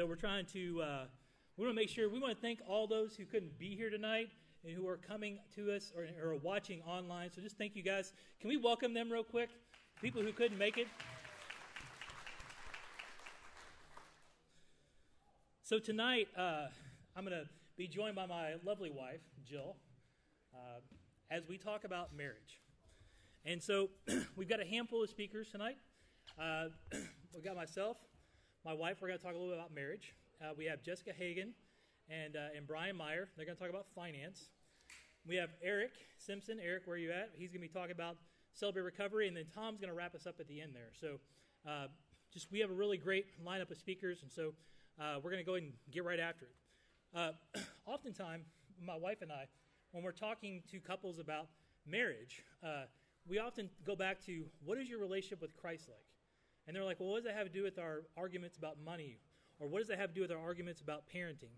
So we're trying to uh, we want to make sure we want to thank all those who couldn't be here tonight and who are coming to us or, or watching online. So just thank you guys. Can we welcome them real quick? People who couldn't make it. So tonight, uh, I'm going to be joined by my lovely wife, Jill, uh, as we talk about marriage. And so we've got a handful of speakers tonight. Uh, we've got myself, my wife, we're going to talk a little bit about marriage. Uh, we have Jessica Hagan and, uh, and Brian Meyer. They're going to talk about finance. We have Eric Simpson. Eric, where are you at? He's going to be talking about celebrate recovery. And then Tom's going to wrap us up at the end there. So uh, just we have a really great lineup of speakers. And so uh, we're going to go ahead and get right after it. Uh, oftentimes, my wife and I, when we're talking to couples about marriage, uh, we often go back to what is your relationship with Christ like? And they're like, well, what does that have to do with our arguments about money? Or what does that have to do with our arguments about parenting?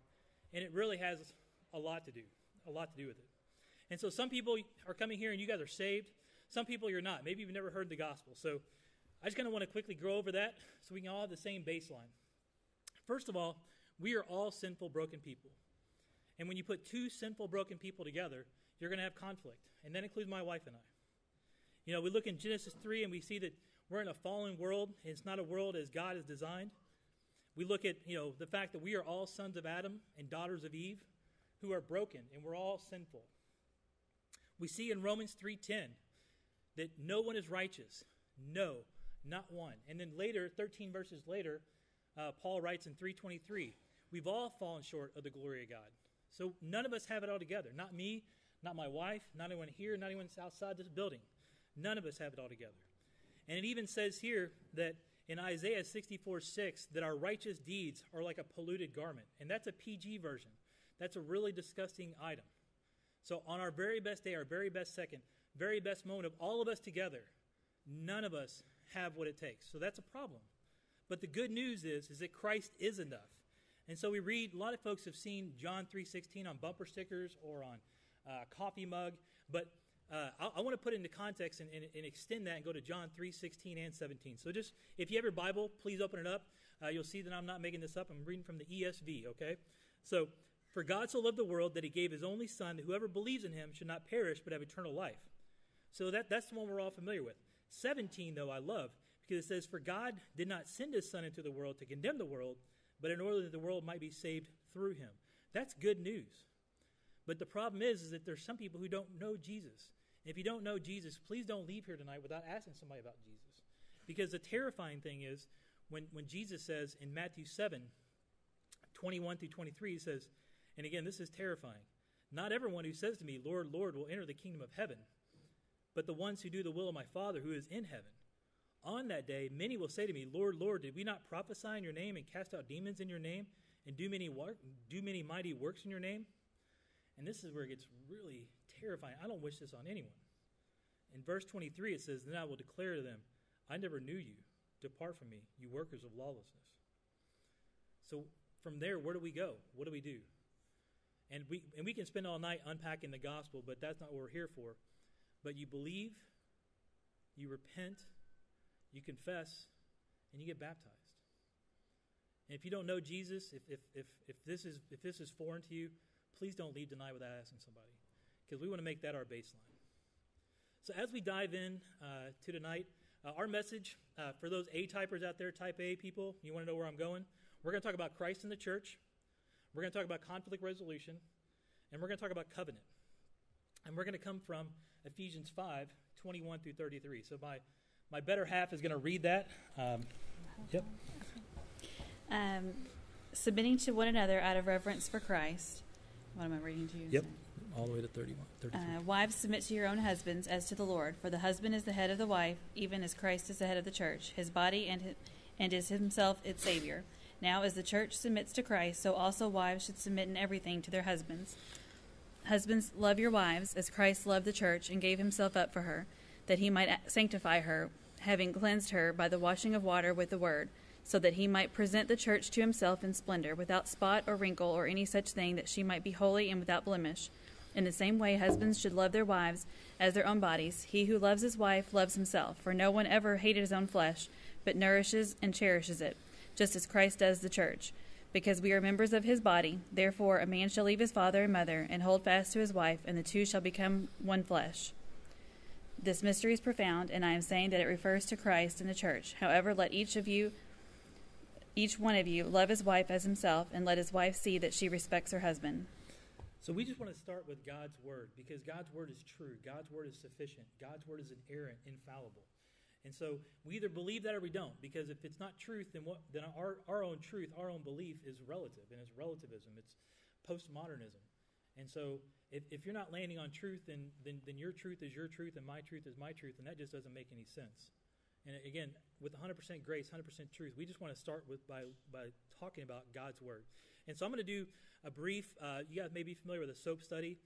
And it really has a lot to do, a lot to do with it. And so some people are coming here and you guys are saved. Some people you're not. Maybe you've never heard the gospel. So I just kind of want to quickly go over that so we can all have the same baseline. First of all, we are all sinful, broken people. And when you put two sinful, broken people together, you're going to have conflict. And that includes my wife and I. You know, we look in Genesis 3 and we see that we're in a fallen world, it's not a world as God has designed. We look at, you know, the fact that we are all sons of Adam and daughters of Eve who are broken, and we're all sinful. We see in Romans 3:10 that no one is righteous. No, not one. And then later, 13 verses later, uh, Paul writes in 323, we've all fallen short of the glory of God. So none of us have it all together. Not me, not my wife, not anyone here, not anyone outside this building. None of us have it all together. And it even says here that in Isaiah 64 6, that our righteous deeds are like a polluted garment. And that's a PG version. That's a really disgusting item. So on our very best day, our very best second, very best moment of all of us together, none of us have what it takes. So that's a problem. But the good news is, is that Christ is enough. And so we read, a lot of folks have seen John 3.16 on bumper stickers or on uh, coffee mug, but uh, I, I want to put it into context and, and, and, extend that and go to John 3.16 and 17. So just, if you have your Bible, please open it up. Uh, you'll see that I'm not making this up. I'm reading from the ESV, okay? So, for God so loved the world that he gave his only son, that whoever believes in him should not perish but have eternal life. So that, that's the one we're all familiar with. 17, though, I love, because it says, For God did not send his Son into the world to condemn the world, but in order that the world might be saved through him. That's good news. But the problem is, is that there's some people who don't know Jesus. And if you don't know Jesus, please don't leave here tonight without asking somebody about Jesus. Because the terrifying thing is, when, when Jesus says in Matthew 7, 21 through 23, he says, and again, this is terrifying. Not everyone who says to me, Lord, Lord, will enter the kingdom of heaven, but the ones who do the will of my Father who is in heaven. On that day, many will say to me, Lord, Lord, did we not prophesy in your name and cast out demons in your name and do many, do many mighty works in your name? And this is where it gets really terrifying. I don't wish this on anyone. In verse 23, it says, Then I will declare to them, I never knew you. Depart from me, you workers of lawlessness. So from there, where do we go? What do we do? And we, and we can spend all night unpacking the gospel, but that's not what we're here for. But you believe, you repent, you confess, and you get baptized. And if you don't know Jesus, if, if, if, if, this, is, if this is foreign to you, please don't leave tonight without asking somebody, because we want to make that our baseline. So as we dive in uh, to tonight, uh, our message uh, for those A typers out there, type A people, you want to know where I'm going? We're going to talk about Christ in the church. We're going to talk about conflict resolution, and we're going to talk about covenant. And we're going to come from Ephesians 5 21 through 33. So my my better half is going to read that. Um, yep. Um, submitting to one another out of reverence for Christ. What am I reading to you? Yep. All the way to 31. 33. Uh, wives, submit to your own husbands as to the Lord, for the husband is the head of the wife, even as Christ is the head of the church, his body, and, his, and is himself its Savior. Now, as the church submits to Christ, so also wives should submit in everything to their husbands. Husbands, love your wives, as Christ loved the church and gave himself up for her, that he might sanctify her having cleansed her by the washing of water with the word, so that he might present the church to himself in splendor, without spot or wrinkle or any such thing, that she might be holy and without blemish. In the same way, husbands should love their wives as their own bodies. He who loves his wife loves himself, for no one ever hated his own flesh, but nourishes and cherishes it, just as Christ does the church, because we are members of his body. Therefore, a man shall leave his father and mother and hold fast to his wife, and the two shall become one flesh. This mystery is profound, and I am saying that it refers to Christ and the church. However, let each of you, each one of you, love his wife as himself, and let his wife see that she respects her husband. So we just want to start with God's word because God's word is true. God's word is sufficient. God's word is inerrant, infallible. And so we either believe that or we don't because if it's not truth, then what? Then our, our own truth, our own belief is relative, and it's relativism. It's postmodernism. And so if, if you're not landing on truth, then, then, then your truth is your truth and my truth is my truth, and that just doesn't make any sense. And again, with 100% grace, 100% truth, we just want to start with by, by talking about God's Word. And so I'm going to do a brief, uh, you guys may be familiar with a SOAP study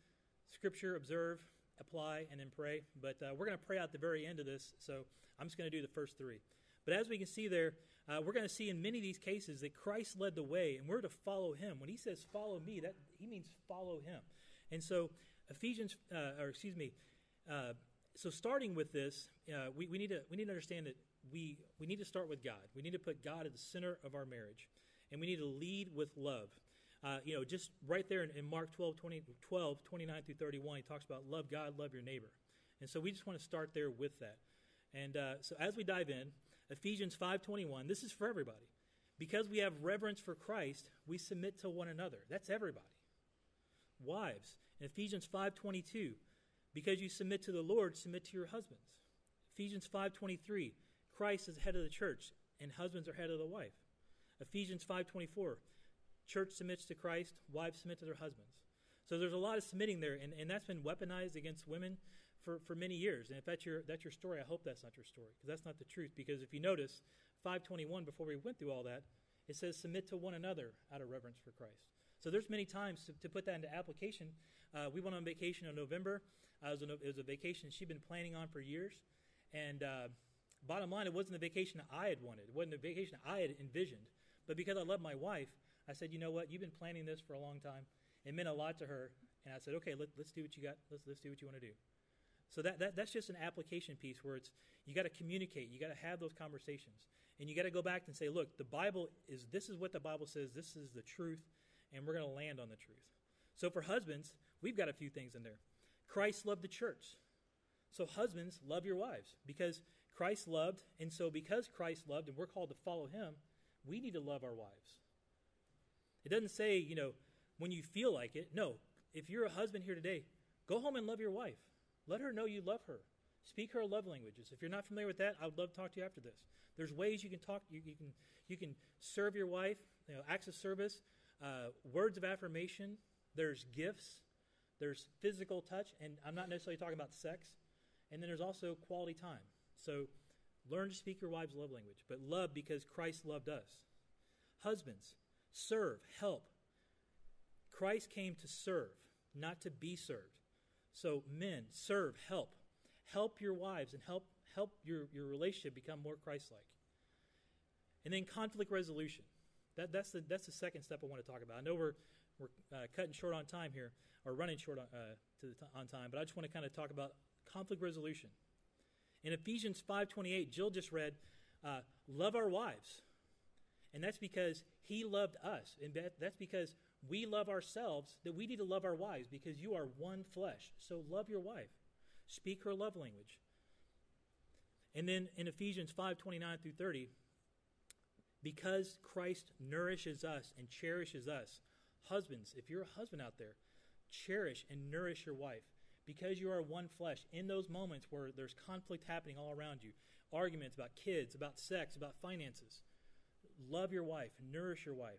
Scripture, observe, apply, and then pray. But uh, we're going to pray out the very end of this, so I'm just going to do the first three. But as we can see there, uh, we're going to see in many of these cases that Christ led the way, and we're to follow him. When he says follow me, that he means follow him. And so Ephesians, uh, or excuse me, uh, so starting with this, uh, we, we, need to, we need to understand that we, we need to start with God. We need to put God at the center of our marriage, and we need to lead with love. Uh, you know, just right there in, in Mark 12, 20, 12, 29 through 31, he talks about love God, love your neighbor. And so we just want to start there with that. And uh, so as we dive in, Ephesians 5:21, this is for everybody. Because we have reverence for Christ, we submit to one another. That's everybody. Wives, in Ephesians 5:22, because you submit to the Lord, submit to your husbands. Ephesians 5:23, Christ is head of the church and husbands are head of the wife. Ephesians 5:24, church submits to Christ, wives submit to their husbands. So there's a lot of submitting there, and, and that's been weaponized against women for, for many years. And if that's your, that's your story, I hope that's not your story, because that's not the truth. Because if you notice, 521, before we went through all that, it says, submit to one another out of reverence for Christ. So there's many times to, to put that into application. Uh, we went on vacation in November. Uh, it, was a, it was a vacation she'd been planning on for years. And uh, bottom line, it wasn't the vacation I had wanted. It wasn't the vacation I had envisioned. But because I love my wife, I said, you know what? You've been planning this for a long time. It meant a lot to her. And I said, okay, let, us do what you got. Let's, let's do what you want to do. So that, that, that's just an application piece where it's you got to communicate, you got to have those conversations, and you got to go back and say, look, the Bible is this is what the Bible says, this is the truth, and we're going to land on the truth. So for husbands, we've got a few things in there. Christ loved the church. So husbands, love your wives because Christ loved, and so because Christ loved and we're called to follow him, we need to love our wives. It doesn't say, you know, when you feel like it. No, if you're a husband here today, go home and love your wife. Let her know you love her. Speak her love languages. If you're not familiar with that, I would love to talk to you after this. There's ways you can talk. You, you can you can serve your wife. You know, acts of service, uh, words of affirmation. There's gifts. There's physical touch, and I'm not necessarily talking about sex. And then there's also quality time. So learn to speak your wife's love language, but love because Christ loved us. Husbands, serve, help. Christ came to serve, not to be served. So, men, serve, help. Help your wives and help, help your, your relationship become more Christ like. And then conflict resolution. That, that's, the, that's the second step I want to talk about. I know we're, we're uh, cutting short on time here, or running short on, uh, to t- on time, but I just want to kind of talk about conflict resolution. In Ephesians 5.28, Jill just read, uh, love our wives. And that's because he loved us. And that's because we love ourselves, that we need to love our wives because you are one flesh. So love your wife. Speak her love language. And then in Ephesians 5.29 through 30, because Christ nourishes us and cherishes us, husbands, if you're a husband out there, cherish and nourish your wife because you are one flesh. In those moments where there's conflict happening all around you, arguments about kids, about sex, about finances, love your wife, nourish your wife.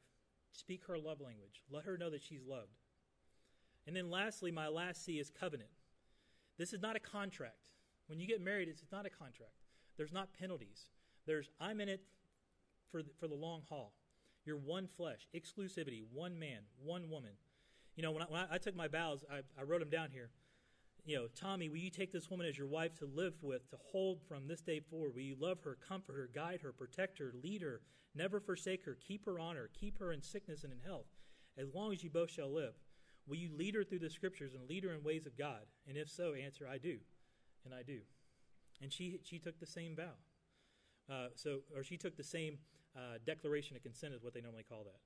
Speak her love language. Let her know that she's loved. And then lastly, my last C is covenant. This is not a contract. When you get married, it's not a contract. There's not penalties. There's, I'm in it for the, for the long haul. You're one flesh, exclusivity, one man, one woman. You know, when I, when I, took my vows, I, I wrote them down here. You know, Tommy, will you take this woman as your wife to live with, to hold from this day forward? Will you love her, comfort her, guide her, protect her, lead her, Never forsake her. Keep her on her. Keep her in sickness and in health, as long as you both shall live. Will you lead her through the scriptures and lead her in ways of God? And if so, answer, I do. And I do. And she, she took the same vow. Uh, so, or she took the same uh, declaration of consent, is what they normally call that.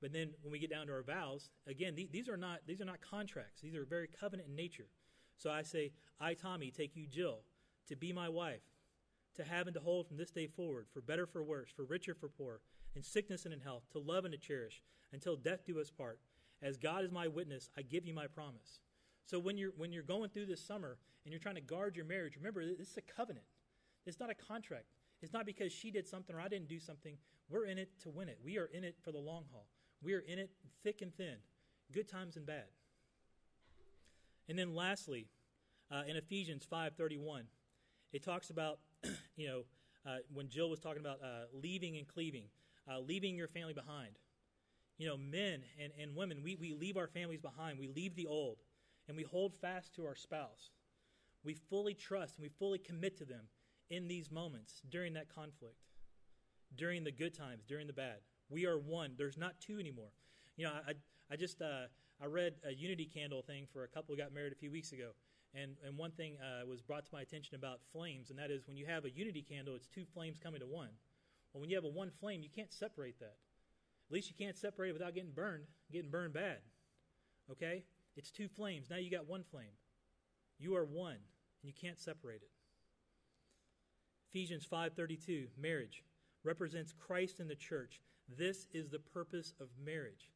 But then when we get down to our vows, again, the- these are not these are not contracts. These are very covenant in nature. So I say, I, Tommy, take you, Jill, to be my wife, to have and to hold from this day forward, for better, for worse, for richer, for poor, in sickness and in health, to love and to cherish, until death do us part. As God is my witness, I give you my promise. So when you're when you're going through this summer and you're trying to guard your marriage, remember this is a covenant. It's not a contract. It's not because she did something or I didn't do something. We're in it to win it. We are in it for the long haul. We are in it thick and thin, good times and bad. And then lastly, uh, in Ephesians 5:31, it talks about you know uh, when Jill was talking about uh, leaving and cleaving, uh, leaving your family behind. You know, men and, and women, we, we leave our families behind. We leave the old, and we hold fast to our spouse. We fully trust and we fully commit to them in these moments during that conflict, during the good times, during the bad. We are one. There's not two anymore. You know, I, I just uh, I read a unity candle thing for a couple who got married a few weeks ago, and and one thing uh, was brought to my attention about flames, and that is when you have a unity candle, it's two flames coming to one. Well, when you have a one flame, you can't separate that. At least you can't separate it without getting burned, getting burned bad. Okay? It's two flames. Now you got one flame. You are one, and you can't separate it. Ephesians 5:32, marriage represents Christ in the church. This is the purpose of marriage.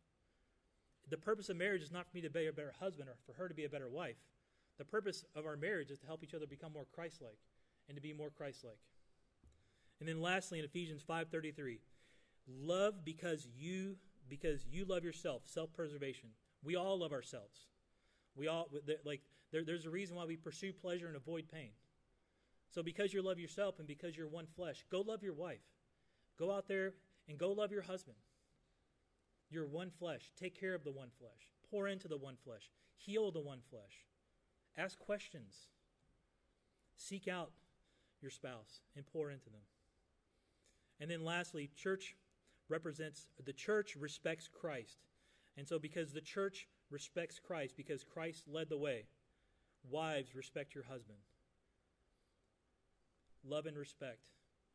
The purpose of marriage is not for me to be a better husband or for her to be a better wife. The purpose of our marriage is to help each other become more Christ-like and to be more Christ-like. And then lastly in Ephesians 5:33, love because you because you love yourself, self-preservation. We all love ourselves. We all like there, there's a reason why we pursue pleasure and avoid pain. So because you love yourself and because you're one flesh, go love your wife. Go out there and go love your husband. You're one flesh. Take care of the one flesh. Pour into the one flesh. Heal the one flesh. Ask questions. Seek out your spouse and pour into them. And then lastly, church represents the church respects Christ. And so because the church respects Christ because Christ led the way, wives respect your husband. Love and respect.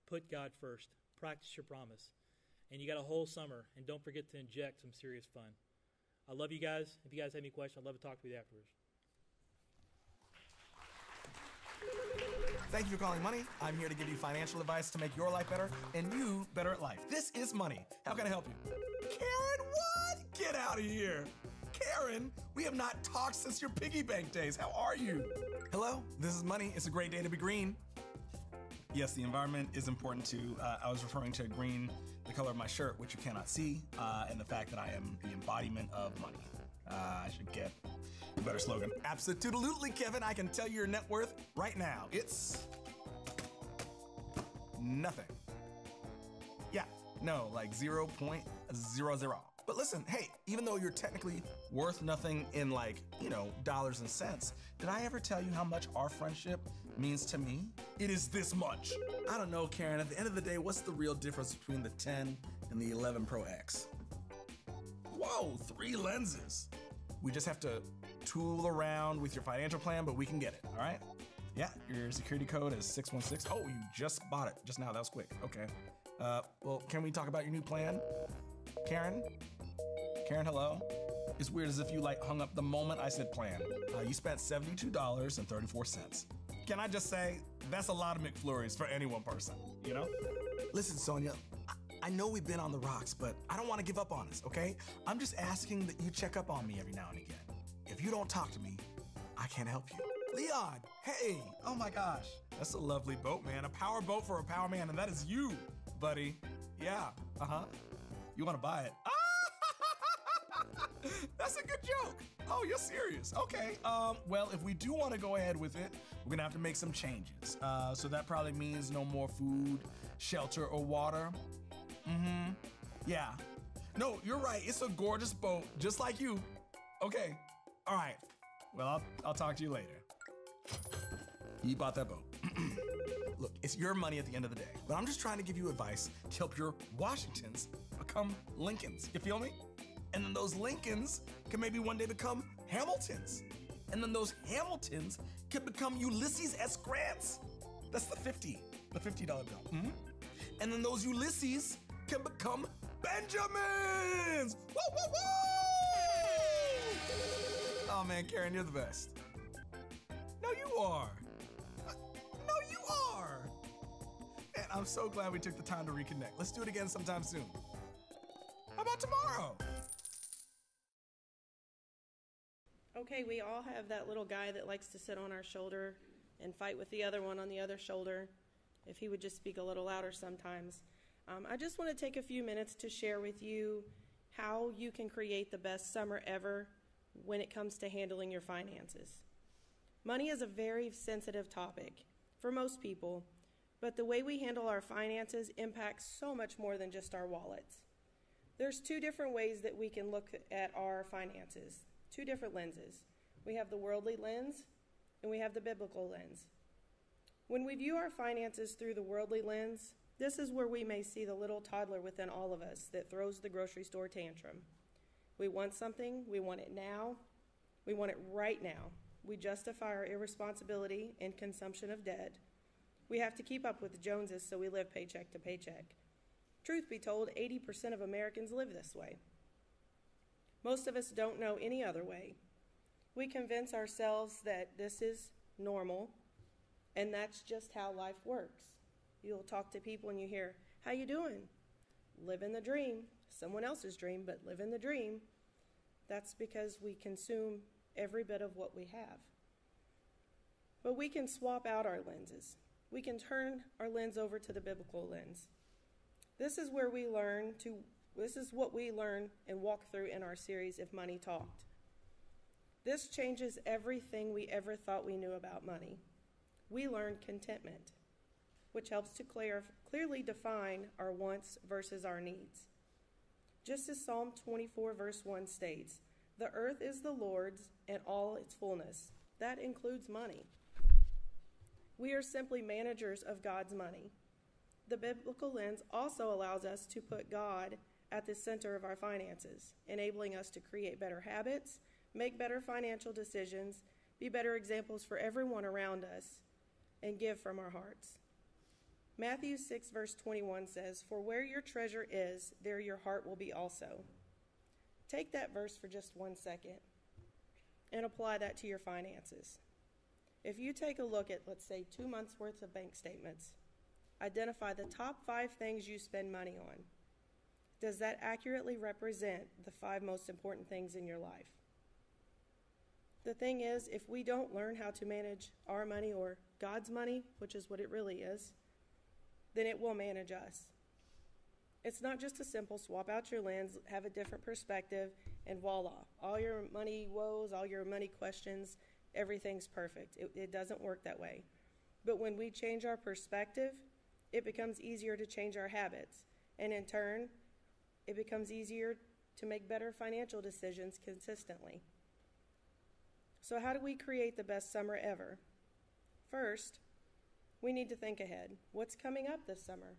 Put God first. Practice your promise. And you got a whole summer, and don't forget to inject some serious fun. I love you guys. If you guys have any questions, I'd love to talk to you afterwards. Thank you for calling Money. I'm here to give you financial advice to make your life better and you better at life. This is Money. How can I help you? Karen, what? Get out of here. Karen, we have not talked since your piggy bank days. How are you? Hello, this is Money. It's a great day to be green. Yes, the environment is important too. Uh, I was referring to green, the color of my shirt, which you cannot see, uh, and the fact that I am the embodiment of money. Uh, I should get a better slogan. Absolutely, Kevin. I can tell you your net worth right now. It's nothing. Yeah, no, like 0.00. But listen, hey, even though you're technically worth nothing in like, you know, dollars and cents, did I ever tell you how much our friendship means to me? It is this much. I don't know, Karen. At the end of the day, what's the real difference between the 10 and the 11 Pro X? Whoa, three lenses. We just have to tool around with your financial plan, but we can get it, all right? Yeah, your security code is 616. Oh, you just bought it just now. That was quick. Okay. Uh, well, can we talk about your new plan? Karen? Karen, hello? It's weird as if you like hung up the moment I said plan. Uh, you spent $72.34. Can I just say, that's a lot of McFlurries for any one person, you know? Listen, Sonia, I- I know we've been on the rocks, but I don't want to give up on us, okay? I'm just asking that you check up on me every now and again. If you don't talk to me, I can't help you. Leon, hey, oh my gosh. That's a lovely boat, man. A power boat for a power man, and that is you, buddy. Yeah, uh huh. You want to buy it? That's a good joke. Oh, you're serious. Okay. Um, well, if we do want to go ahead with it, we're gonna have to make some changes. Uh, so that probably means no more food, shelter, or water. Mm-hmm. Yeah. No, you're right. It's a gorgeous boat, just like you. Okay. All right. Well, I'll, I'll talk to you later. You bought that boat. Look, it's your money at the end of the day, but I'm just trying to give you advice to help your Washingtons become Lincolns. You feel me? And then those Lincolns can maybe one day become Hamiltons. And then those Hamiltons can become Ulysses S. Grants. That's the 50, the $50 bill. Mhm. And then those Ulysses can become Benjamins! Woo, woo, woo! Oh man, Karen, you're the best. No, you are. Uh, No, you are. Man, I'm so glad we took the time to reconnect. Let's do it again sometime soon. How about tomorrow? Okay, we all have that little guy that likes to sit on our shoulder and fight with the other one on the other shoulder. If he would just speak a little louder sometimes. Um, I just want to take a few minutes to share with you how you can create the best summer ever when it comes to handling your finances. Money is a very sensitive topic for most people, but the way we handle our finances impacts so much more than just our wallets. There's two different ways that we can look at our finances, two different lenses. We have the worldly lens and we have the biblical lens. When we view our finances through the worldly lens, this is where we may see the little toddler within all of us that throws the grocery store tantrum. We want something, we want it now, we want it right now. We justify our irresponsibility and consumption of debt. We have to keep up with the Joneses, so we live paycheck to paycheck. Truth be told, 80% of Americans live this way. Most of us don't know any other way. We convince ourselves that this is normal and that's just how life works. You'll talk to people and you hear, "How you doing?" Living the dream, someone else's dream, but living the dream. That's because we consume every bit of what we have. But we can swap out our lenses. We can turn our lens over to the biblical lens. This is where we learn to this is what we learn and walk through in our series If Money Talked. This changes everything we ever thought we knew about money. We learn contentment, which helps to clear, clearly define our wants versus our needs. Just as Psalm 24, verse 1 states, The earth is the Lord's and all its fullness. That includes money. We are simply managers of God's money. The biblical lens also allows us to put God at the center of our finances, enabling us to create better habits, make better financial decisions, be better examples for everyone around us, and give from our hearts. Matthew 6, verse 21 says, For where your treasure is, there your heart will be also. Take that verse for just one second and apply that to your finances. If you take a look at, let's say, two months' worth of bank statements, identify the top five things you spend money on. Does that accurately represent the five most important things in your life? The thing is, if we don't learn how to manage our money or God's money, which is what it really is, then it will manage us. It's not just a simple swap out your lens, have a different perspective, and voila. All your money woes, all your money questions, everything's perfect. It, it doesn't work that way. But when we change our perspective, it becomes easier to change our habits. And in turn, it becomes easier to make better financial decisions consistently. So, how do we create the best summer ever? First, we need to think ahead. What's coming up this summer?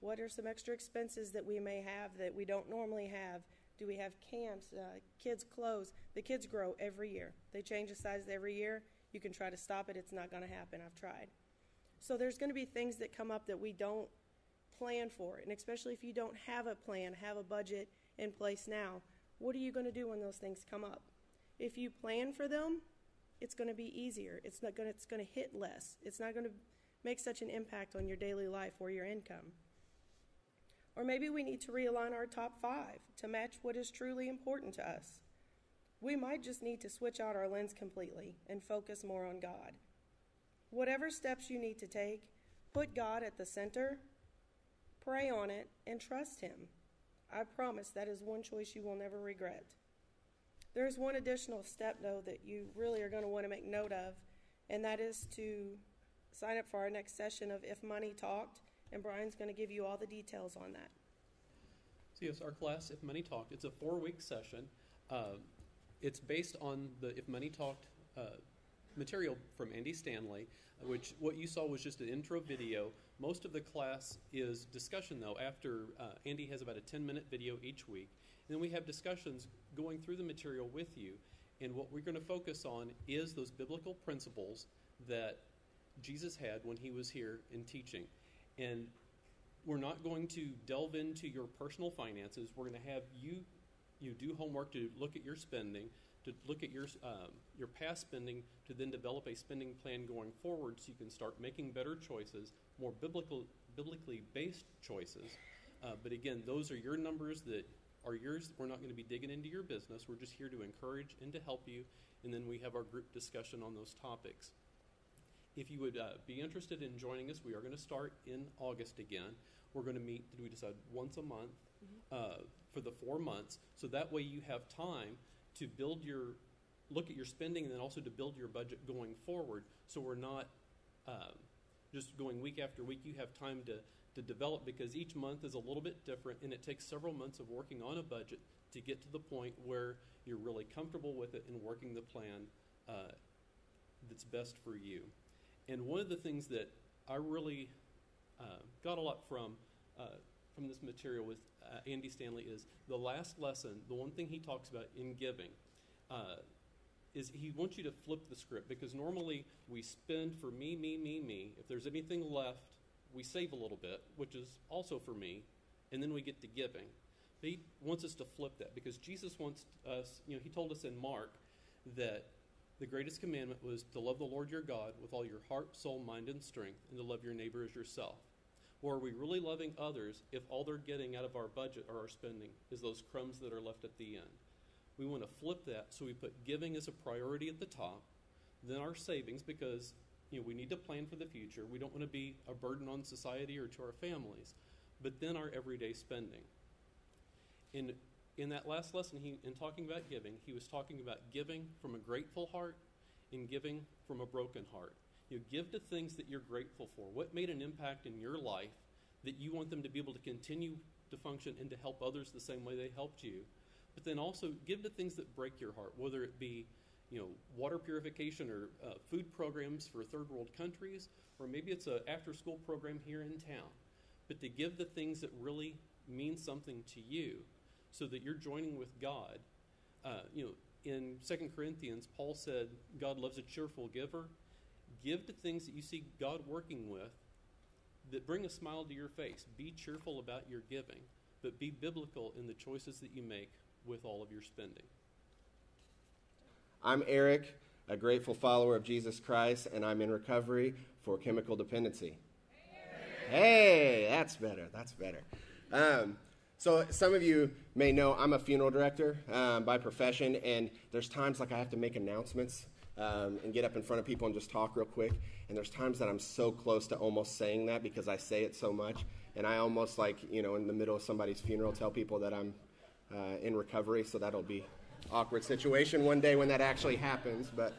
What are some extra expenses that we may have that we don't normally have? Do we have camps, uh, kids' clothes? The kids grow every year. They change the size every year. You can try to stop it, it's not going to happen. I've tried. So there's going to be things that come up that we don't plan for. It. And especially if you don't have a plan, have a budget in place now, what are you going to do when those things come up? If you plan for them, it's going to be easier. It's not going to, it's going to hit less. It's not going to make such an impact on your daily life or your income. Or maybe we need to realign our top five to match what is truly important to us. We might just need to switch out our lens completely and focus more on God. Whatever steps you need to take, put God at the center, pray on it, and trust Him. I promise that is one choice you will never regret. There's one additional step, though, that you really are going to want to make note of, and that is to sign up for our next session of If Money Talked, and Brian's going to give you all the details on that. So yes, our class, If Money Talked, it's a four-week session. Uh, it's based on the If Money Talked uh, material from Andy Stanley, which what you saw was just an intro video. Most of the class is discussion, though. After uh, Andy has about a 10-minute video each week, and then we have discussions going through the material with you. And what we're going to focus on is those biblical principles that Jesus had when he was here in teaching. And we're not going to delve into your personal finances. We're going to have you you do homework to look at your spending, to look at your um, your past spending, to then develop a spending plan going forward, so you can start making better choices, more biblical biblically based choices. Uh, but again, those are your numbers that are yours. We're not going to be digging into your business. We're just here to encourage and to help you, and then we have our group discussion on those topics. If you would uh, be interested in joining us, we are going to start in August again. We're going to meet, did we decide, once a month uh, for the four months. So that way you have time to build your, look at your spending and then also to build your budget going forward. So we're not um, just going week after week. You have time to, to develop because each month is a little bit different and it takes several months of working on a budget to get to the point where you're really comfortable with it and working the plan uh, that's best for you. And one of the things that I really uh, got a lot from uh, from this material with uh, Andy Stanley is the last lesson. The one thing he talks about in giving uh, is he wants you to flip the script because normally we spend for me, me, me, me. If there's anything left, we save a little bit, which is also for me, and then we get to giving. But he wants us to flip that because Jesus wants us. You know, he told us in Mark that the greatest commandment was to love the Lord your God with all your heart, soul, mind, and strength, and to love your neighbor as yourself. Or are we really loving others if all they're getting out of our budget or our spending is those crumbs that are left at the end? We want to flip that so we put giving as a priority at the top, then our savings because you know we need to plan for the future. We don't want to be a burden on society or to our families, but then our everyday spending. In in that last lesson, he, in talking about giving, he was talking about giving from a grateful heart and giving from a broken heart. You give to things that you're grateful for. What made an impact in your life that you want them to be able to continue to function and to help others the same way they helped you? But then also give to things that break your heart, whether it be you know water purification or uh, food programs for third world countries, or maybe it's an after school program here in town. But to give the things that really mean something to you, so that you're joining with God. Uh, you know, in Second Corinthians, Paul said, God loves a cheerful giver. Give to things that you see God working with that bring a smile to your face. Be cheerful about your giving, but be biblical in the choices that you make with all of your spending. I'm Eric, a grateful follower of Jesus Christ, and I'm in recovery for chemical dependency. Hey, that's better. That's better. Um, so some of you may know I'm a funeral director um, by profession, and there's times like I have to make announcements um, and get up in front of people and just talk real quick. And there's times that I'm so close to almost saying that because I say it so much, and I almost like you know in the middle of somebody's funeral tell people that I'm uh, in recovery. So that'll be awkward situation one day when that actually happens. But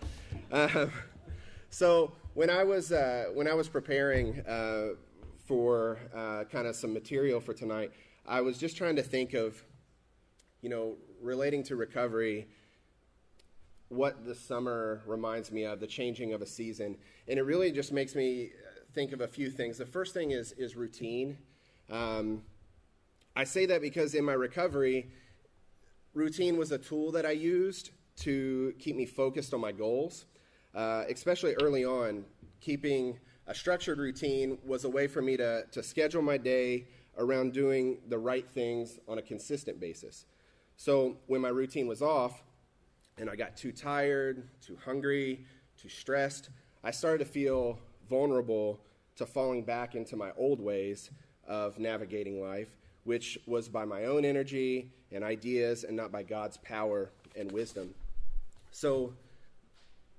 um, so when I was uh, when I was preparing uh, for uh, kind of some material for tonight. I was just trying to think of, you know, relating to recovery, what the summer reminds me of, the changing of a season. And it really just makes me think of a few things. The first thing is, is routine. Um, I say that because in my recovery, routine was a tool that I used to keep me focused on my goals, uh, especially early on. Keeping a structured routine was a way for me to, to schedule my day around doing the right things on a consistent basis. So when my routine was off and I got too tired, too hungry, too stressed, I started to feel vulnerable to falling back into my old ways of navigating life, which was by my own energy and ideas and not by God's power and wisdom. So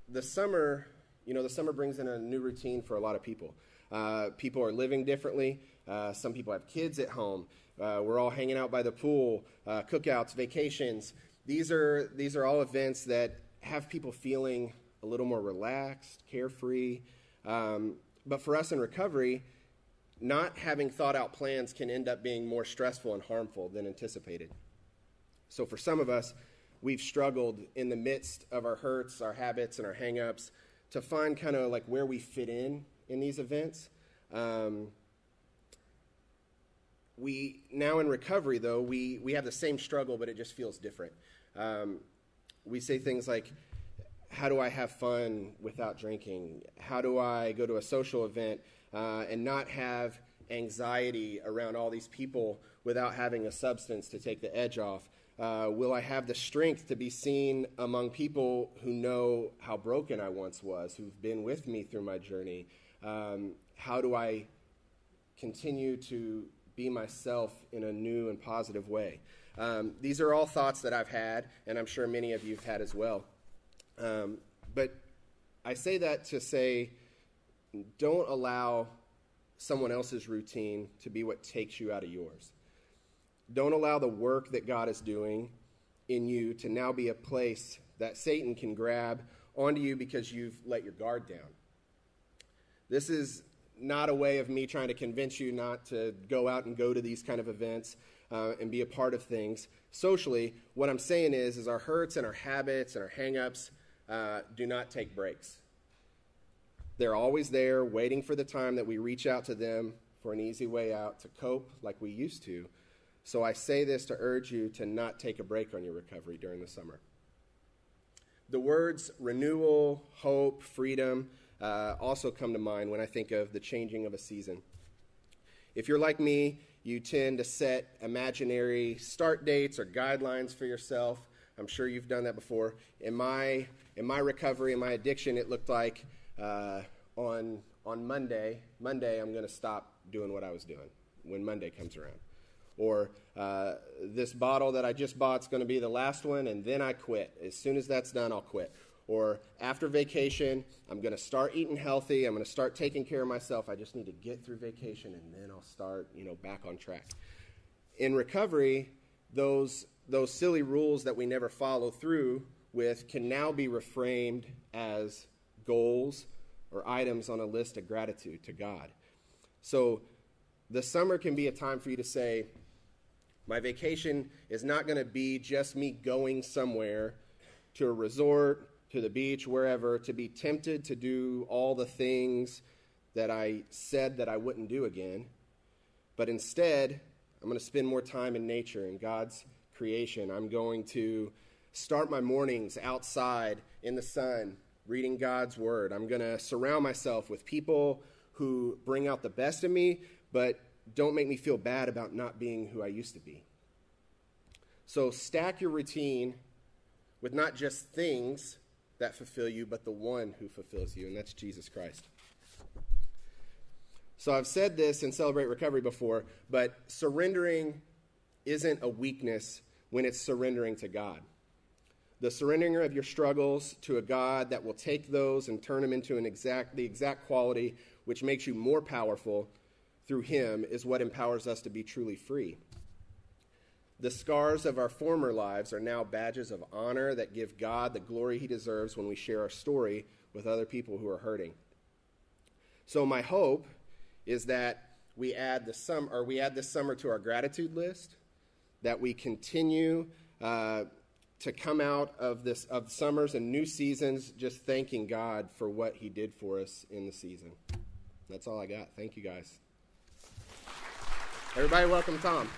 the summer, you know, the summer brings in a new routine for a lot of people. Uh, people are living differently. Uh, some people have kids at home. Uh, we're all hanging out by the pool, uh, cookouts, vacations. These are, these are all events that have people feeling a little more relaxed, carefree. Um, but for us in recovery, not having thought out plans can end up being more stressful and harmful than anticipated. So for some of us, we've struggled in the midst of our hurts, our habits, and our hangups to find kind of like where we fit in in these events. Um, we now in recovery though we, we have the same struggle but it just feels different um, we say things like how do i have fun without drinking how do i go to a social event uh, and not have anxiety around all these people without having a substance to take the edge off? Uh, will I have the strength to be seen among people who know how broken I once was, who've been with me through my journey? Um, how do I continue to be myself in a new and positive way? Um, these are all thoughts that I've had, and I'm sure many of you have had as well. Um, but I say that to say, don't allow someone else's routine to be what takes you out of yours. Don't allow the work that God is doing in you to now be a place that Satan can grab onto you because you've let your guard down. This is not a way of me trying to convince you not to go out and go to these kind of events uh, and be a part of things socially. What I'm saying is, is our hurts and our habits and our hangups uh, do not take breaks. They're always there, waiting for the time that we reach out to them for an easy way out to cope like we used to. So I say this to urge you to not take a break on your recovery during the summer. The words renewal, hope, freedom uh, also come to mind when I think of the changing of a season. If you're like me, you tend to set imaginary start dates or guidelines for yourself. I'm sure you've done that before. In my in my recovery, in my addiction, it looked like uh, on on Monday, Monday, I'm going to stop doing what I was doing when Monday comes around. Or uh, this bottle that I just bought is going to be the last one, and then I quit. As soon as that's done, I'll quit. Or after vacation, I'm going to start eating healthy. I'm going to start taking care of myself. I just need to get through vacation, and then I'll start, you know, back on track. In recovery, those those silly rules that we never follow through with can now be reframed as goals or items on a list of gratitude to God. So the summer can be a time for you to say, my vacation is not going to be just me going somewhere to a resort, to the beach, wherever, to be tempted to do all the things that I said that I wouldn't do again. But instead, I'm going to spend more time in nature and God's creation. I'm going to start my mornings outside in the sun, reading God's word. I'm going to surround myself with people who bring out the best in me, but don't make me feel bad about not being who I used to be. So stack your routine with not just things that fulfill you, but the one who fulfills you, and that's Jesus Christ. So I've said this in Celebrate Recovery before, but surrendering isn't a weakness when it's surrendering to God. The surrendering of your struggles to a God that will take those and turn them into an exact, the exact quality which makes you more powerful through Him is what empowers us to be truly free. The scars of our former lives are now badges of honor that give God the glory He deserves when we share our story with other people who are hurting. So my hope is that we add the sum or we add this summer to our gratitude list, that we continue uh, to come out of this of summers and new seasons just thanking God for what He did for us in the season. That's all I got. Thank you guys. Everybody, welcome Tom.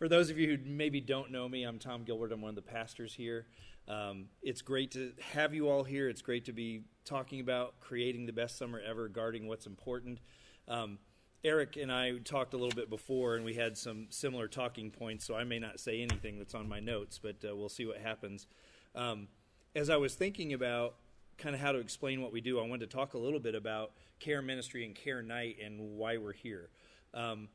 For those of you who maybe don't know me, I'm Tom Gilbert. I'm one of the pastors here. Um, it's great to have you all here. It's great to be talking about creating the best summer ever, guarding what's important. Um, Eric and I talked a little bit before, and we had some similar talking points, so I may not say anything that's on my notes, but uh, we'll see what happens. Um, as I was thinking about kind of how to explain what we do, I wanted to talk a little bit about care ministry and care night and why we're here. Um,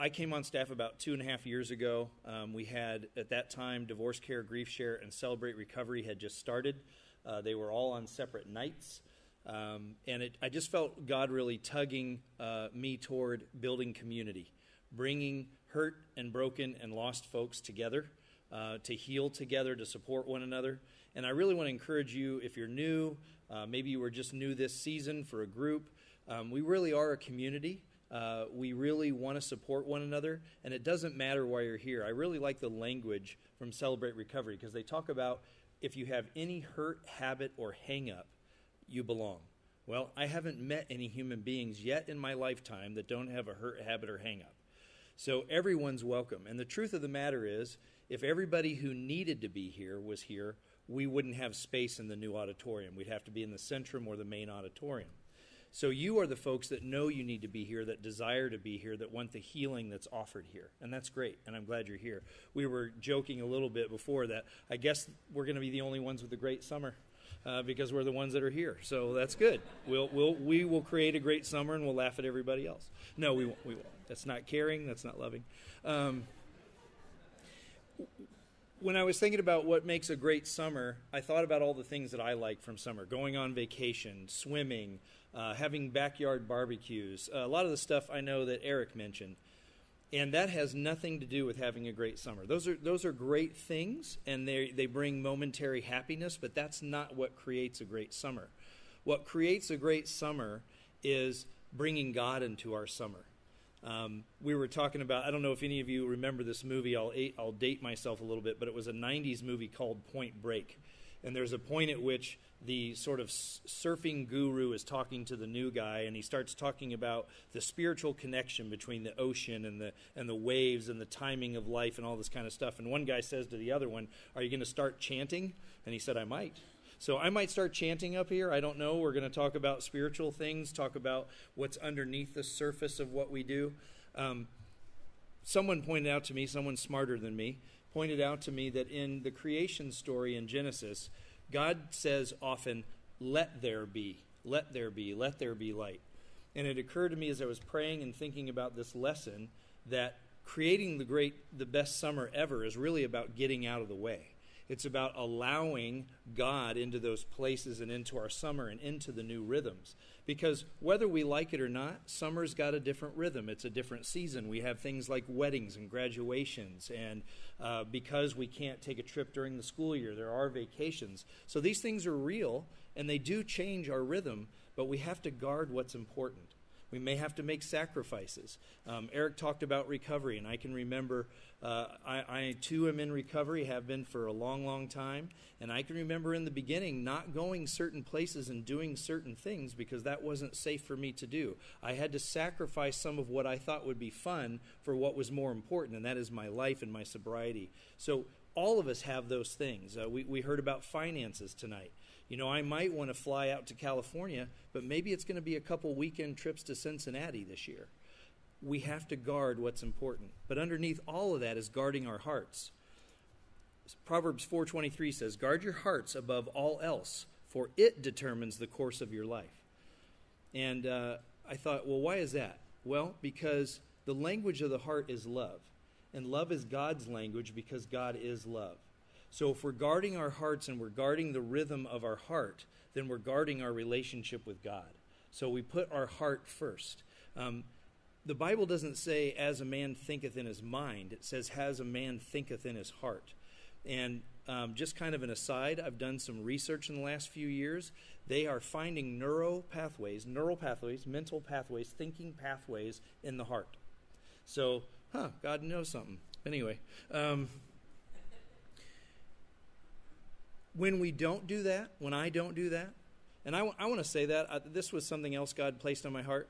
I came on staff about two and a half years ago. Um, we had, at that time, Divorce Care, Grief Share, and Celebrate Recovery had just started. Uh, they were all on separate nights. Um, and it, I just felt God really tugging uh, me toward building community, bringing hurt and broken and lost folks together uh, to heal together, to support one another. And I really want to encourage you if you're new, uh, maybe you were just new this season for a group, um, we really are a community. Uh, we really want to support one another, and it doesn't matter why you're here. I really like the language from Celebrate Recovery because they talk about if you have any hurt, habit, or hang up, you belong. Well, I haven't met any human beings yet in my lifetime that don't have a hurt, habit, or hang up. So everyone's welcome. And the truth of the matter is, if everybody who needed to be here was here, we wouldn't have space in the new auditorium. We'd have to be in the centrum or the main auditorium. So you are the folks that know you need to be here, that desire to be here, that want the healing that's offered here. And that's great, and I'm glad you're here. We were joking a little bit before that I guess we're going to be the only ones with a great summer. Uh, because we're the ones that are here, so that's good. We'll, we'll, we will create a great summer, and we'll laugh at everybody else. No, we won't. We won't. That's not caring. That's not loving. Um, when I was thinking about what makes a great summer, I thought about all the things that I like from summer going on vacation, swimming, uh, having backyard barbecues, a lot of the stuff I know that Eric mentioned. And that has nothing to do with having a great summer. Those are, those are great things, and they, they bring momentary happiness, but that's not what creates a great summer. What creates a great summer is bringing God into our summer. Um, we were talking about, I don't know if any of you remember this movie, I'll, I'll date myself a little bit, but it was a 90s movie called Point Break. And there's a point at which the sort of surfing guru is talking to the new guy, and he starts talking about the spiritual connection between the ocean and the, and the waves and the timing of life and all this kind of stuff. And one guy says to the other one, Are you going to start chanting? And he said, I might. So I might start chanting up here. I don't know. We're going to talk about spiritual things, talk about what's underneath the surface of what we do. Um, someone pointed out to me, someone smarter than me, pointed out to me that in the creation story in Genesis, God says often, Let there be, let there be, let there be light. And it occurred to me as I was praying and thinking about this lesson that creating the great, the best summer ever is really about getting out of the way. It's about allowing God into those places and into our summer and into the new rhythms. Because whether we like it or not, summer's got a different rhythm. It's a different season. We have things like weddings and graduations. And uh, because we can't take a trip during the school year, there are vacations. So these things are real and they do change our rhythm, but we have to guard what's important. We may have to make sacrifices. Um, Eric talked about recovery, and I can remember uh, I, I, too am in recovery, have been for a long, long time. And I can remember in the beginning not going certain places and doing certain things because that wasn't safe for me to do. I had to sacrifice some of what I thought would be fun for what was more important, and that is my life and my sobriety. So all of us have those things. Uh, we, we heard about finances tonight. You know, I might want to fly out to California, but maybe it's going to be a couple weekend trips to Cincinnati this year. We have to guard what's important. But underneath all of that is guarding our hearts. Proverbs 4:23 says, "Guard your hearts above all else, for it determines the course of your life." And uh, I thought, well, why is that? Well, because the language of the heart is love, and love is God's language because God is love. So if we're guarding our hearts and we're guarding the rhythm of our heart, then we're guarding our relationship with God. So we put our heart first. Um, the Bible doesn't say, as a man thinketh in his mind, it says, as a man thinketh in his heart. And um, just kind of an aside, I've done some research in the last few years. They are finding neural pathways, neural pathways, mental pathways, thinking pathways in the heart. So, huh, God knows something. Anyway, um, when we don't do that, when I don't do that, and I, I want to say that, uh, this was something else God placed on my heart.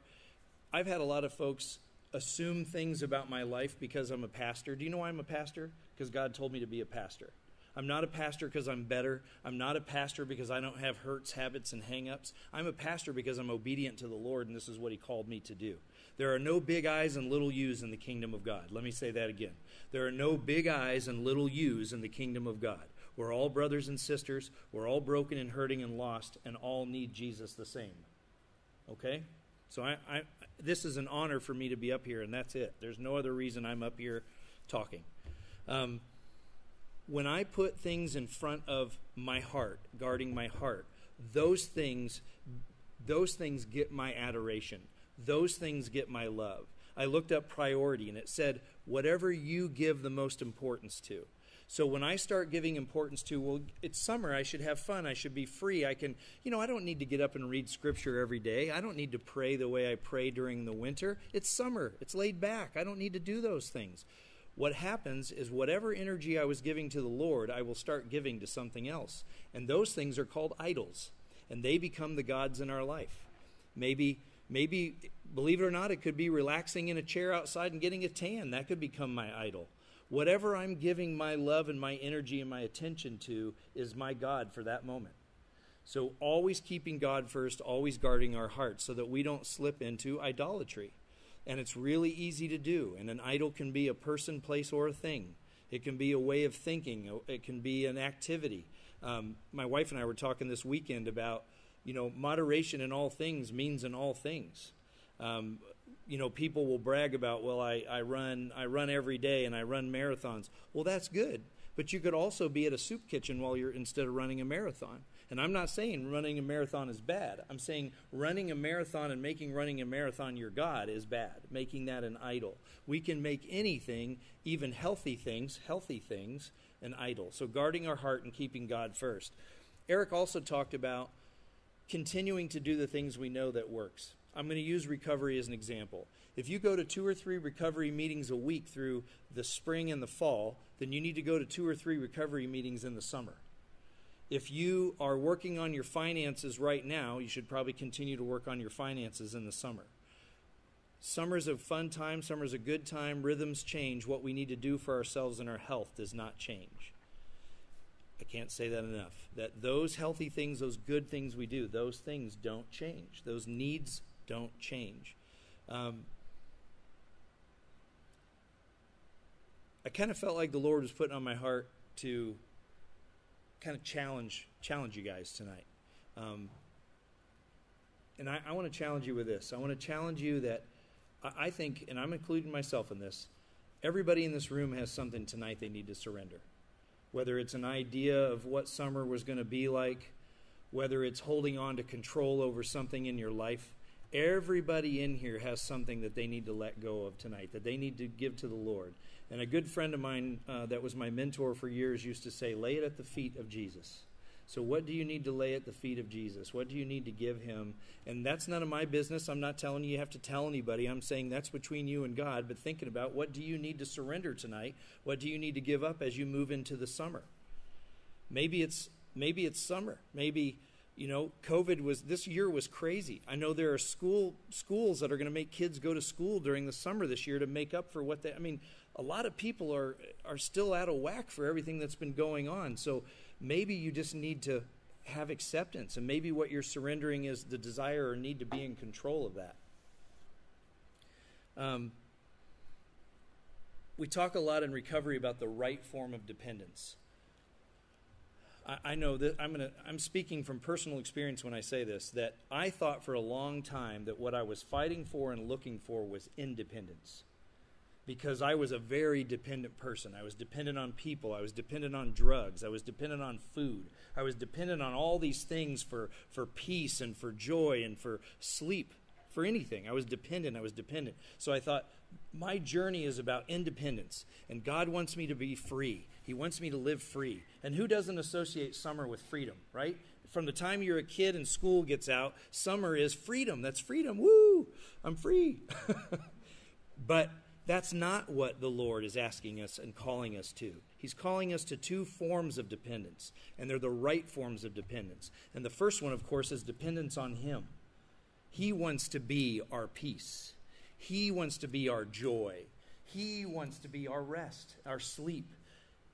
I've had a lot of folks assume things about my life because I'm a pastor. Do you know why I'm a pastor? Because God told me to be a pastor. I'm not a pastor because I'm better. I'm not a pastor because I don't have hurts, habits, and hangups. I'm a pastor because I'm obedient to the Lord, and this is what He called me to do. There are no big I's and little U's in the kingdom of God. Let me say that again. There are no big I's and little U's in the kingdom of God. We're all brothers and sisters. We're all broken and hurting and lost, and all need Jesus the same. Okay? So I, I, this is an honor for me to be up here, and that's it. There's no other reason I'm up here talking. Um, when I put things in front of my heart, guarding my heart, those things, those things get my adoration. Those things get my love. I looked up priority, and it said, whatever you give the most importance to. So when I start giving importance to, well, it's summer, I should have fun, I should be free, I can, you know, I don't need to get up and read scripture every day. I don't need to pray the way I pray during the winter. It's summer, it's laid back. I don't need to do those things. What happens is whatever energy I was giving to the Lord, I will start giving to something else. And those things are called idols, and they become the gods in our life. Maybe maybe believe it or not, it could be relaxing in a chair outside and getting a tan. That could become my idol. Whatever I'm giving my love and my energy and my attention to is my God for that moment. So, always keeping God first, always guarding our hearts so that we don't slip into idolatry. And it's really easy to do. And an idol can be a person, place, or a thing. It can be a way of thinking, it can be an activity. Um, my wife and I were talking this weekend about, you know, moderation in all things means in all things. Um, you know, people will brag about, well, I, I run I run every day and I run marathons. Well, that's good, but you could also be at a soup kitchen while you're instead of running a marathon. And I'm not saying running a marathon is bad. I'm saying running a marathon and making running a marathon your God is bad, making that an idol. We can make anything, even healthy things, healthy things, an idol. So guarding our heart and keeping God first. Eric also talked about continuing to do the things we know that works. I'm going to use recovery as an example. If you go to two or three recovery meetings a week through the spring and the fall, then you need to go to two or three recovery meetings in the summer. If you are working on your finances right now, you should probably continue to work on your finances in the summer. Summer's a fun time, summer's a good time, rhythms change. What we need to do for ourselves and our health does not change. I can't say that enough. That those healthy things, those good things we do, those things don't change. Those needs don't change. Um, I kind of felt like the Lord was putting on my heart to kind of challenge challenge you guys tonight. Um, and I, I want to challenge you with this. I want to challenge you that I, I think, and I'm including myself in this, everybody in this room has something tonight they need to surrender. Whether it's an idea of what summer was going to be like, whether it's holding on to control over something in your life, everybody in here has something that they need to let go of tonight, that they need to give to the Lord. And a good friend of mine uh, that was my mentor for years used to say, lay it at the feet of Jesus. So, what do you need to lay at the feet of Jesus? What do you need to give him? And that's none of my business. I'm not telling you you have to tell anybody. I'm saying that's between you and God. But thinking about what do you need to surrender tonight? What do you need to give up as you move into the summer? Maybe it's maybe it's summer. Maybe you know covid was this year was crazy i know there are school schools that are going to make kids go to school during the summer this year to make up for what they i mean a lot of people are are still out of whack for everything that's been going on. So maybe you just need to have acceptance, and maybe what you're surrendering is the desire or need to be in control of that. Um, we talk a lot in recovery about the right form of dependence. I, know that I'm gonna I'm speaking from personal experience when I say this that I thought for a long time that what I was fighting for and looking for was independence because I was a very dependent person. I was dependent on people. I was dependent on drugs. I was dependent on food. I was dependent on all these things for, for peace and for joy and for sleep, for anything. I was dependent. I was dependent. So I thought, my journey is about independence, and God wants me to be free. He wants me to live free. And who doesn't associate summer with freedom, right? From the time you're a kid and school gets out, summer is freedom. That's freedom. Woo! I'm free. but that's not what the Lord is asking us and calling us to. He's calling us to two forms of dependence, and they're the right forms of dependence. And the first one, of course, is dependence on Him. He wants to be our peace, He wants to be our joy, He wants to be our rest, our sleep.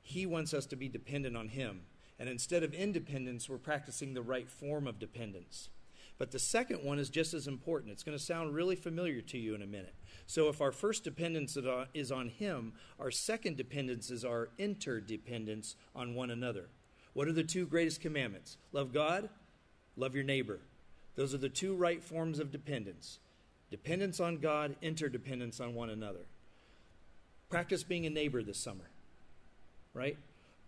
He wants us to be dependent on Him. And instead of independence, we're practicing the right form of dependence. But the second one is just as important. It's going to sound really familiar to you in a minute. So if our first dependence is on Him, our second dependence is our interdependence on one another. What are the two greatest commandments? Love God, love your neighbor. Those are the two right forms of dependence dependence on God, interdependence on one another. Practice being a neighbor this summer, right?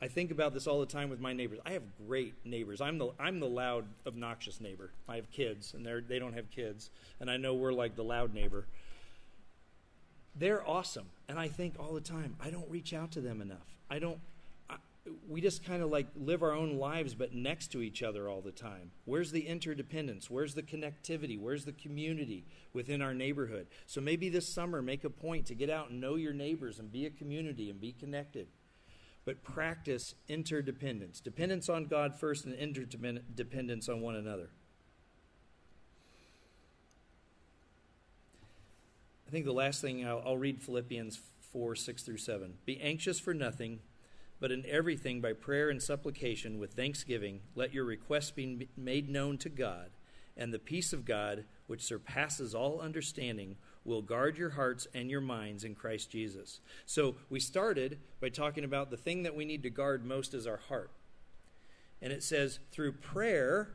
I think about this all the time with my neighbors. I have great neighbors. I'm the I'm the loud, obnoxious neighbor. I have kids, and they they don't have kids, and I know we're like the loud neighbor. They're awesome, and I think all the time I don't reach out to them enough. I don't. I, we just kind of like live our own lives, but next to each other all the time. Where's the interdependence? Where's the connectivity? Where's the community within our neighborhood? So maybe this summer, make a point to get out and know your neighbors and be a community and be connected but practice interdependence dependence on God first and interdependence on one another. I think the last thing I'll, I'll read Philippians 4 6 through 7. Be anxious for nothing, but in everything by prayer and supplication with thanksgiving, let your requests be made known to God, and the peace of God, which surpasses all understanding, will guard your hearts and your minds in Christ Jesus. So we started by talking about the thing that we need to guard most is our heart. And it says, through prayer,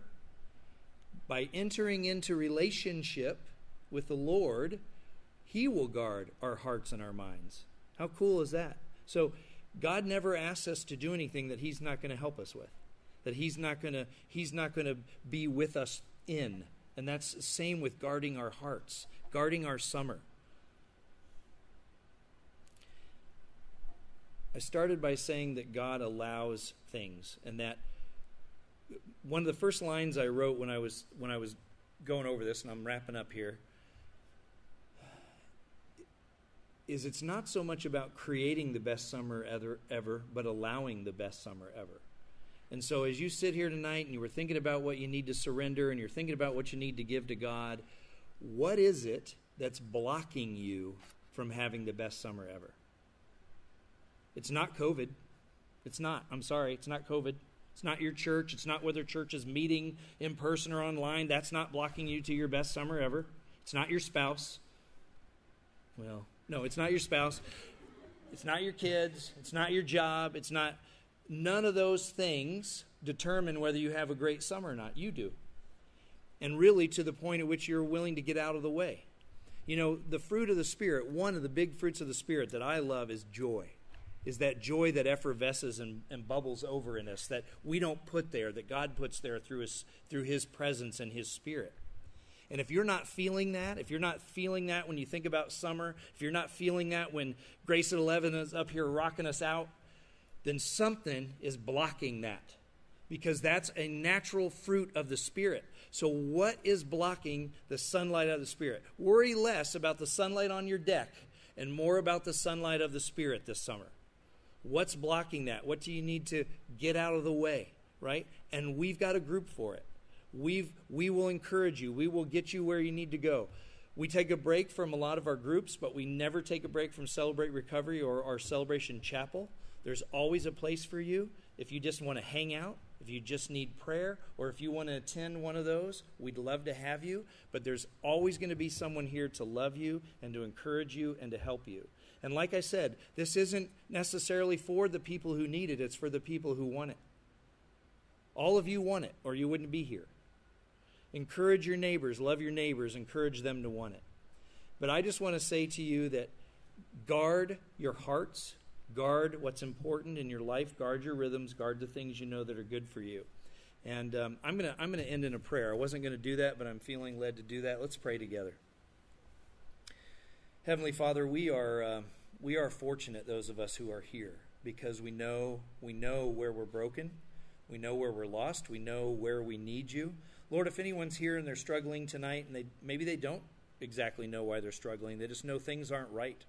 by entering into relationship with the Lord, He will guard our hearts and our minds. How cool is that? So, God never asks us to do anything that He's not going to help us with, that He's not going to He's not going to be with us in, and that's the same with guarding our hearts, guarding our summer. I started by saying that God allows things, and that one of the first lines I wrote when I was when I was going over this, and I'm wrapping up here, is it's not so much about creating the best summer ever, ever, but allowing the best summer ever. And so, as you sit here tonight and you were thinking about what you need to surrender and you're thinking about what you need to give to God, what is it that's blocking you from having the best summer ever? It's not COVID. It's not. I'm sorry. It's not COVID. It's not your church. It's not whether church is meeting in person or online. That's not blocking you to your best summer ever. It's not your spouse. Well, no, it's not your spouse. It's not your kids. It's not your job. It's not. None of those things determine whether you have a great summer or not. You do. And really, to the point at which you're willing to get out of the way. You know, the fruit of the Spirit, one of the big fruits of the Spirit that I love is joy. Is that joy that effervesces and, and bubbles over in us that we don't put there, that God puts there through his, through his presence and His Spirit. And if you're not feeling that, if you're not feeling that when you think about summer, if you're not feeling that when Grace at 11 is up here rocking us out, then something is blocking that because that's a natural fruit of the Spirit. So, what is blocking the sunlight of the Spirit? Worry less about the sunlight on your deck and more about the sunlight of the Spirit this summer. What's blocking that? What do you need to get out of the way, right? And we've got a group for it. We've, we will encourage you. We will get you where you need to go. We take a break from a lot of our groups, but we never take a break from Celebrate Recovery or our Celebration Chapel. There's always a place for you. If you just want to hang out, if you just need prayer, or if you want to attend one of those, we'd love to have you. But there's always going to be someone here to love you and to encourage you and to help you. And like I said, this isn't necessarily for the people who need it, it's for the people who want it. All of you want it, or you wouldn't be here. Encourage your neighbors, love your neighbors, encourage them to want it. But I just want to say to you that guard your hearts, guard what's important in your life, guard your rhythms, guard the things you know that are good for you. And um, I'm going to I'm to end in a prayer. I wasn't going to do that, but I'm feeling led to do that. Let's pray together. Heavenly Father, we are uh, we are fortunate those of us who are here because we know we know where we're broken, we know where we're lost, we know where we need you. Lord, if anyone's here and they're struggling tonight and they maybe they don't exactly know why they're struggling, they just know things aren't right.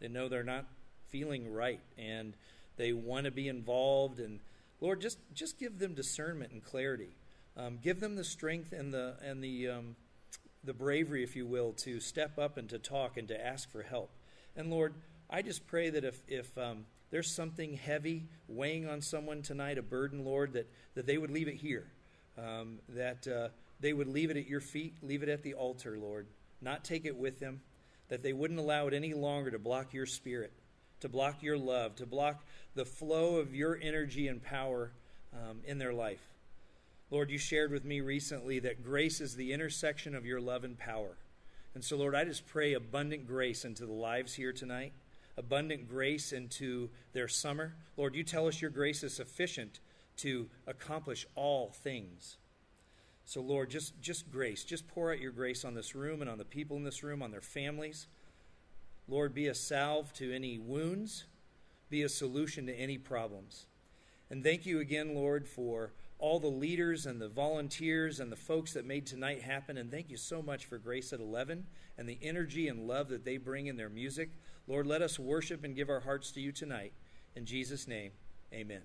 They know they're not feeling right and they want to be involved and Lord, just just give them discernment and clarity. Um, give them the strength and the and the um, the bravery, if you will, to step up and to talk and to ask for help. And Lord, I just pray that if if um, there's something heavy weighing on someone tonight, a burden, Lord, that that they would leave it here, um, that uh, they would leave it at your feet, leave it at the altar, Lord, not take it with them, that they wouldn't allow it any longer to block your spirit, to block your love, to block the flow of your energy and power um, in their life. Lord, you shared with me recently that grace is the intersection of your love and power. And so, Lord, I just pray abundant grace into the lives here tonight, abundant grace into their summer. Lord, you tell us your grace is sufficient to accomplish all things. So, Lord, just, just grace. Just pour out your grace on this room and on the people in this room, on their families. Lord, be a salve to any wounds, be a solution to any problems. And thank you again, Lord, for all the leaders and the volunteers and the folks that made tonight happen. And thank you so much for Grace at 11 and the energy and love that they bring in their music. Lord, let us worship and give our hearts to you tonight. In Jesus' name, amen.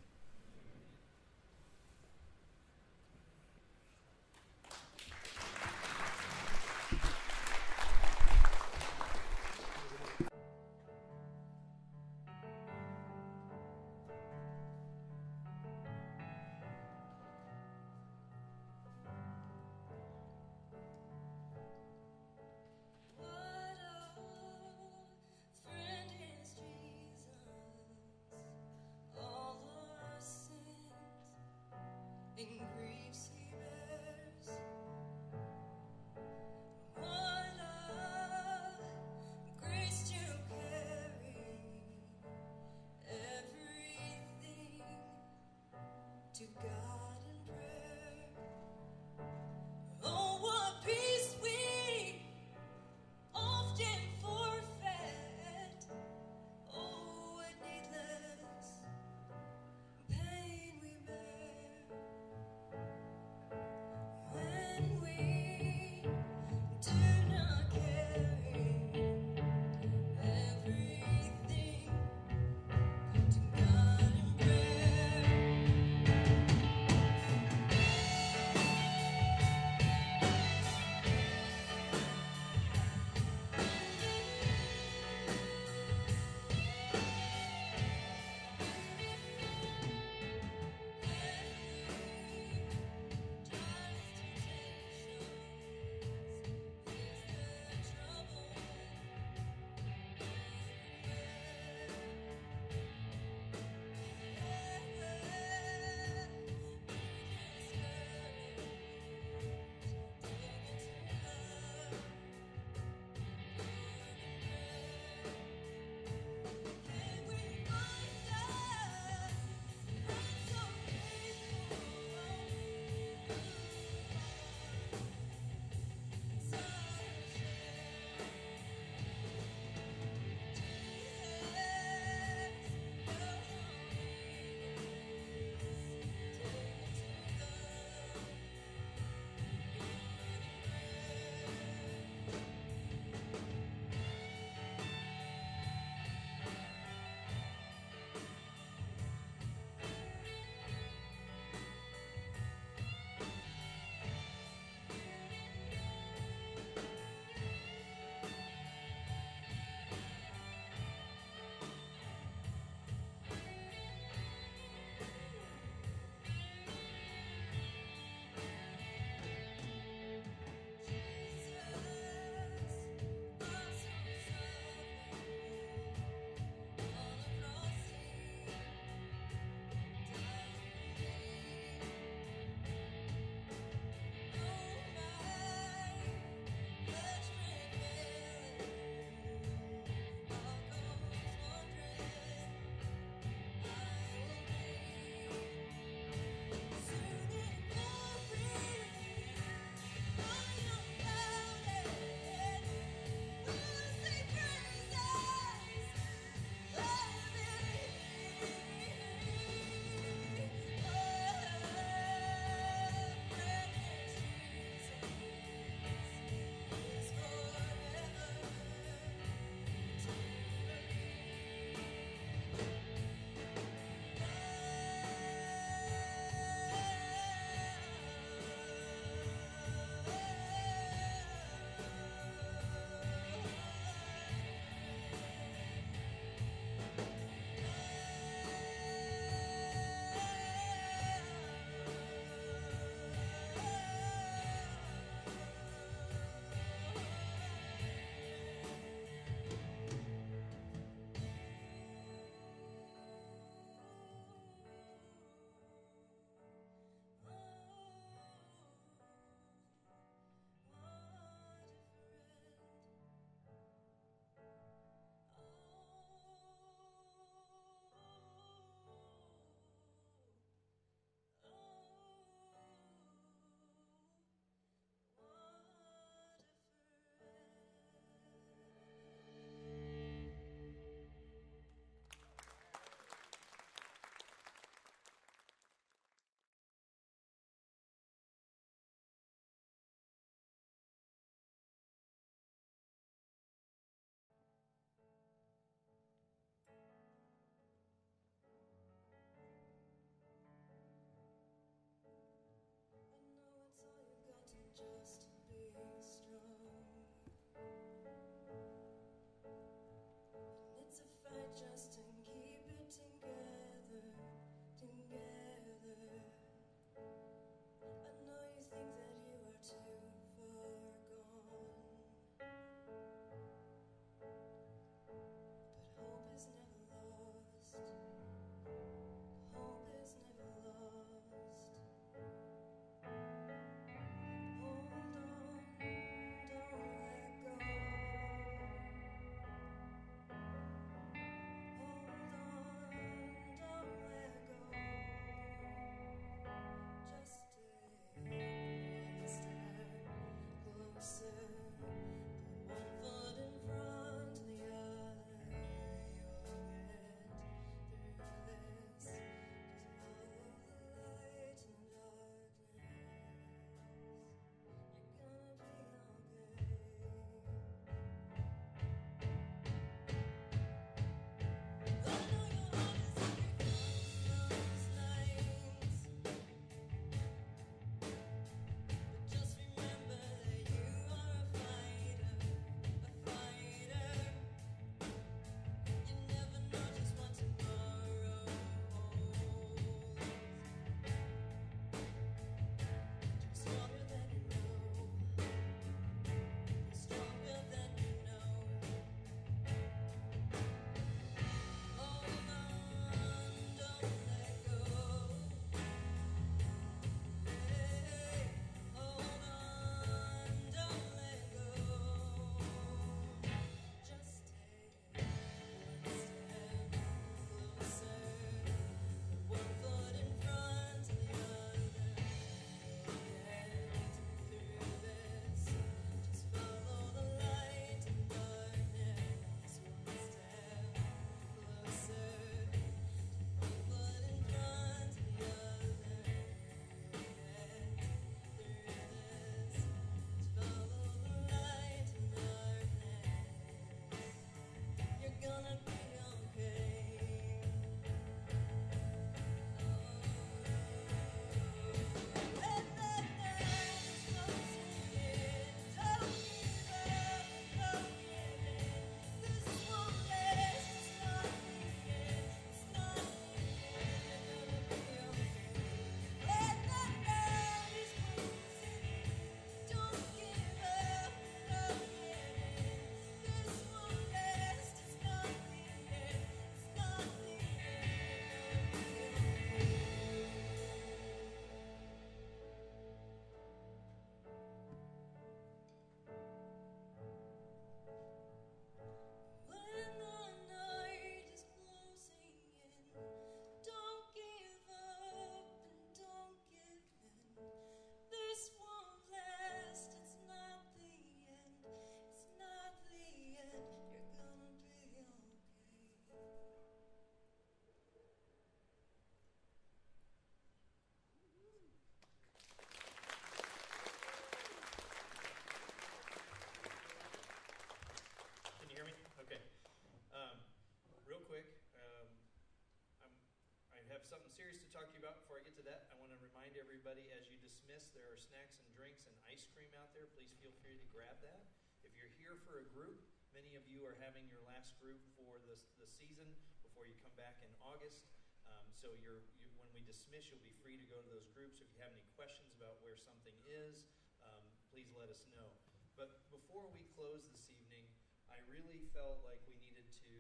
Have something serious to talk to you about. Before I get to that, I want to remind everybody as you dismiss, there are snacks and drinks and ice cream out there. Please feel free to grab that. If you're here for a group, many of you are having your last group for the, the season before you come back in August. Um, so you're, you, when we dismiss, you'll be free to go to those groups. If you have any questions about where something is, um, please let us know. But before we close this evening, I really felt like we needed to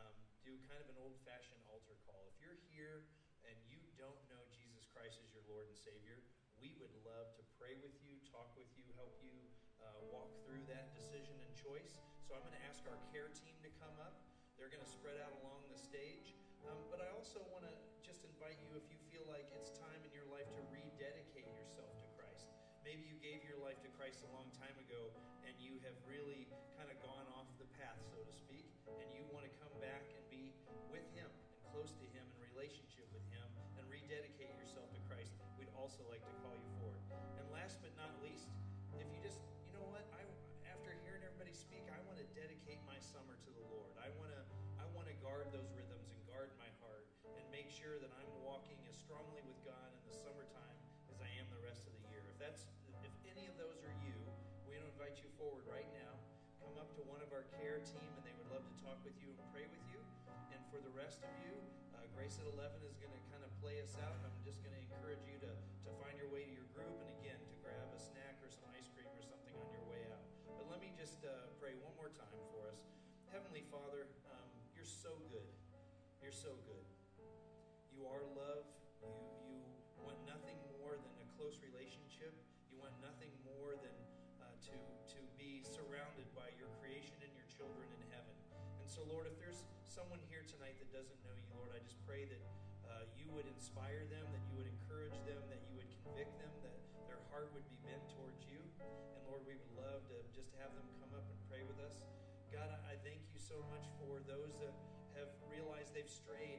um, do kind of an old fashioned altar call. If you're here and you don't know Jesus Christ as your Lord and Savior, we would love to pray with you, talk with you, help you uh, walk through that decision and choice. So I'm going to ask our care team to come up. They're going to spread out along the stage. Um, but I also want to just invite you if you feel like it's time in your life to rededicate yourself to Christ. Maybe you gave your life to Christ a long time speak, I want to dedicate my summer to the Lord. I want to I want to guard those rhythms and guard my heart and make sure that I'm walking as strongly with God in the summertime as I am the rest of the year. If that's if any of those are you, we invite you forward right now. Come up to one of our care team and they would love to talk with you and pray with you. And for the rest of you, uh, Grace at 11 is going to kind of play us out. I'm so, Lord, if there's someone here tonight that doesn't know you, Lord, I just pray that uh, you would inspire them, that you would encourage them, that you would convict them, that their heart would be bent towards you. And Lord, we would love to just have them come up and pray with us. God, I I thank you so much for those that have realized they've strayed